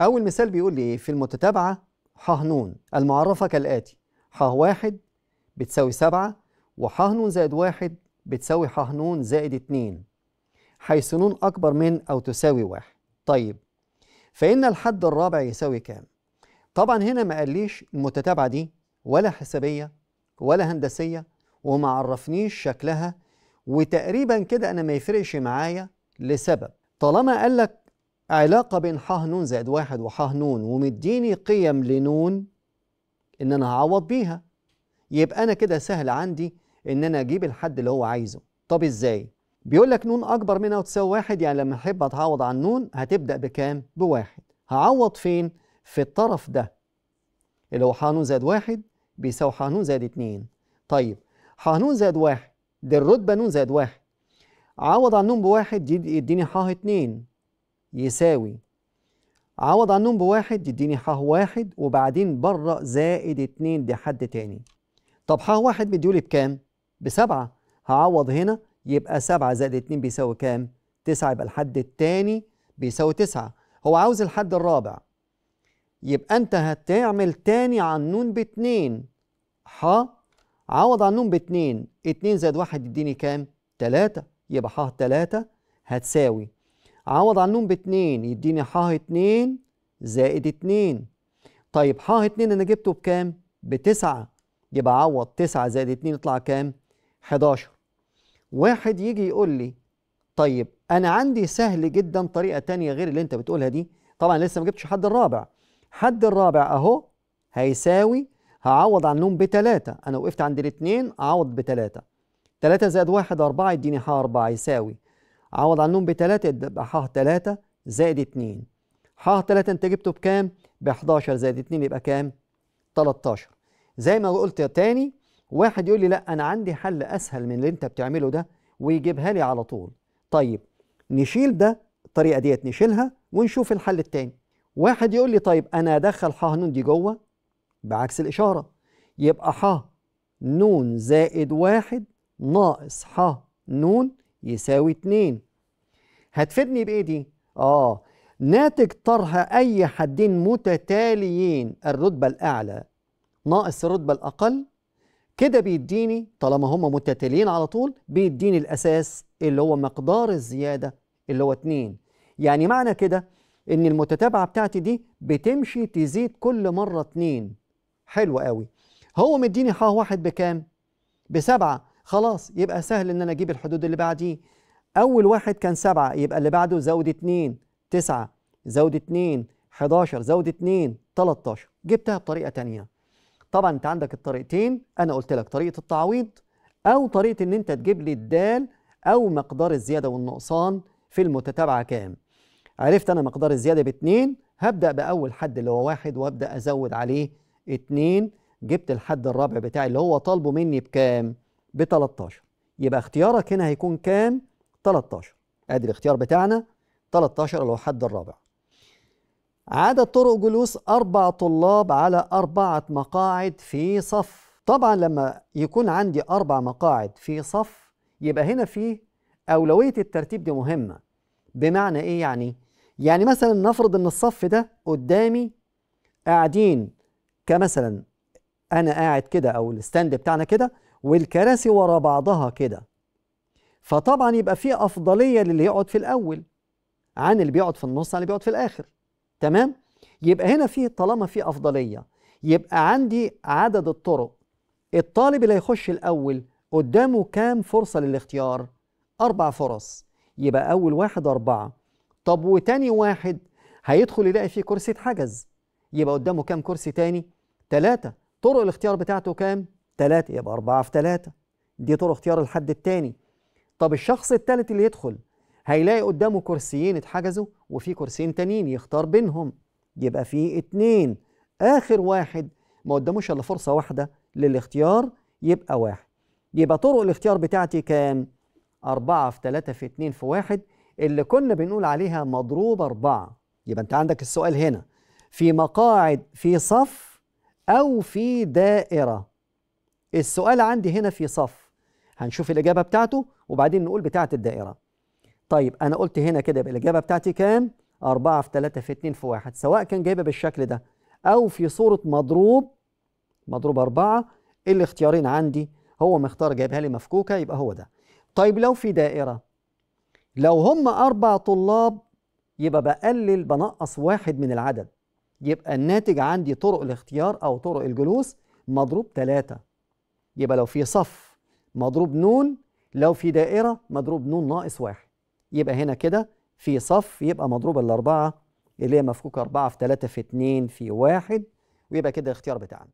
أول مثال بيقول لي إيه؟ في المتتابعة ح ن المعرفة كالآتي ح واحد بتساوي سبعة وح ن زائد واحد بتساوي ح ن زائد اتنين حيث ن أكبر من أو تساوي واحد طيب فإن الحد الرابع يساوي كام؟ طبعا هنا ما قاليش المتتابعة دي ولا حسابية ولا هندسية وما عرفنيش شكلها وتقريبا كده أنا ما يفرقش معايا لسبب طالما قال لك علاقة بين ح ن زائد واحد وح ن ومديني قيم لنون إن أنا هعوض بيها. يبقى أنا كده سهل عندي إن أنا أجيب الحد اللي هو عايزه. طب إزاي؟ بيقول لك نون أكبر منها وتساوي واحد يعني لما أحب أتعوض عن نون هتبدأ بكام؟ بواحد. هعوض فين؟ في الطرف ده. اللي هو ح ن زائد واحد بيساوي ح ن زائد اتنين. طيب ح ن زائد واحد دي الرتبة ن زائد واحد. عوض عن ن بواحد يديني ح اتنين. يساوي. عوض عن ن بواحد يديني ح واحد وبعدين بره زائد اتنين دي حد تاني. طب ح واحد مديولي بكام؟ بسبعة. هعوض هنا يبقى سبعة زائد اتنين بيساوي كام؟ تسعة يبقى الحد التاني بيساوي تسعة. هو عاوز الحد الرابع. يبقى انت هتعمل تاني عن نون باتنين. ح عوض عن نون باتنين. اتنين زائد واحد يديني كام؟ تلاتة. يبقى ح تلاتة. هتساوي عوض عن نون باتنين يديني ح اتنين زائد اتنين. طيب ح اتنين أنا جبته بكام؟ بتسعة. يبقى عوض تسعة زائد اتنين يطلع كام؟ حداشر. واحد يجي يقول لي طيب أنا عندي سهل جدا طريقة تانية غير اللي أنت بتقولها دي. طبعا لسه ما جبتش حد الرابع. حد الرابع أهو هيساوي هعوض عن نون بتلاتة. أنا وقفت عند الاتنين أعوض بتلاتة. تلاتة زائد واحد أربعة يديني ح أربعة يساوي عوض عن نون بتلاتة يبقى ح تلاتة زائد اتنين. ح تلاتة انت جبته بكام؟ ب 11 زائد اتنين يبقى كام؟ 13 زي ما قلت تاني واحد يقول لي لا أنا عندي حل أسهل من اللي انت بتعمله ده ويجيبها لي على طول. طيب نشيل ده الطريقة ديت نشيلها ونشوف الحل التاني. واحد يقول لي طيب أنا أدخل ح ن دي جوه؟ بعكس الإشارة. يبقى ح ن زائد واحد ناقص ح ن يساوي اتنين. هتفيدني بإيه دي؟ آه ناتج طرح أي حدين متتاليين الرتبة الأعلى ناقص الرتبة الأقل كده بيديني طالما هم متتاليين على طول بيديني الأساس اللي هو مقدار الزيادة اللي هو 2 يعني معنى كده إن المتتابعة بتاعتي دي بتمشي تزيد كل مرة 2 حلو قوي. هو مديني ح واحد بكام؟ بسبعة. خلاص يبقى سهل إن أنا أجيب الحدود اللي بعديه. أول واحد كان سبعة يبقى اللي بعده زود 2 9 زود 2 11 زود 2 13 جبتها بطريقة تانية. طبعا أنت عندك الطريقتين أنا قلت لك طريقة التعويض أو طريقة إن أنت تجيب لي الدال أو مقدار الزيادة والنقصان في المتتابعة كام. عرفت أنا مقدار الزيادة باتنين هبدأ بأول حد اللي هو واحد وأبدأ أزود عليه اتنين. جبت الحد الرابع بتاعي اللي هو طالبه مني بكام؟ ب 13 يبقى اختيارك هنا هيكون كام؟ 13 ادي الاختيار بتاعنا. 13 اللي هو الحد الرابع. عدد طرق جلوس أربع طلاب على أربعة مقاعد في صف. طبعا لما يكون عندي أربع مقاعد في صف يبقى هنا في أولوية الترتيب دي مهمة. بمعنى إيه يعني؟ يعني مثلا نفرض إن الصف ده قدامي قاعدين كمثلا أنا قاعد كده أو الستاند بتاعنا كده والكراسي ورا بعضها كده. فطبعا يبقى في أفضلية للي يقعد في الأول عن اللي بيقعد في النص عن اللي بيقعد في الآخر. تمام؟ يبقى هنا في طالما في أفضلية يبقى عندي عدد الطرق. الطالب اللي هيخش الأول قدامه كام فرصة للاختيار؟ أربع فرص. يبقى أول واحد أربعة. طب وتاني واحد هيدخل يلاقي فيه كرسي اتحجز. يبقى قدامه كام كرسي تاني؟ ثلاثة طرق الاختيار بتاعته كام؟ ثلاثة يبقى أربعة في ثلاثة دي طرق اختيار الحد التاني. طب الشخص الثالث اللي يدخل هيلاقي قدامه كرسيين اتحجزوا وفي كرسيين تانيين يختار بينهم. يبقى في اتنين. آخر واحد ما قداموش إلا فرصة واحدة للاختيار يبقى واحد. يبقى طرق الاختيار بتاعتي كام؟ أربعة في ثلاثة في اتنين في واحد اللي كنا بنقول عليها مضروب أربعة. يبقى أنت عندك السؤال هنا. في مقاعد في صف أو في دائرة. السؤال عندي هنا في صف. هنشوف الإجابة بتاعته وبعدين نقول بتاعة الدائرة. طيب أنا قلت هنا كده يبقى الإجابة بتاعتي كام؟ 4 في 3 في 2 في 1 سواء كان جايبها بالشكل ده أو في صورة مضروب مضروب 4 الاختيارين عندي هو مختار جايبها لي مفكوكة يبقى هو ده. طيب لو في دائرة لو هم أربع طلاب يبقى بقلل بنقص واحد من العدد. يبقى الناتج عندي طرق الاختيار أو طرق الجلوس مضروب ثلاثة يبقى لو في صف مضروب نون لو في دائرة مضروب نون ناقص واحد. يبقى هنا كده في صف يبقى مضروب الأربعة اللي هي مفكوكة أربعة في ثلاثة في اتنين في واحد ويبقى كده الاختيار بتاعنا.